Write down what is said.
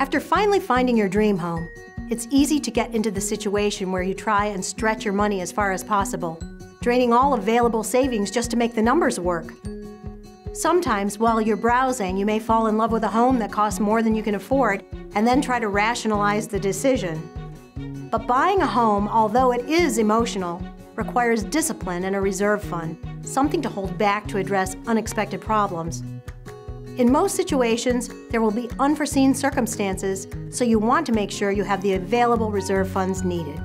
After finally finding your dream home, it's easy to get into the situation where you try and stretch your money as far as possible, draining all available savings just to make the numbers work. Sometimes, while you're browsing, you may fall in love with a home that costs more than you can afford and then try to rationalize the decision. But buying a home, although it is emotional, requires discipline and a reserve fund, something to hold back to address unexpected problems. In most situations, there will be unforeseen circumstances, so you want to make sure you have the available reserve funds needed.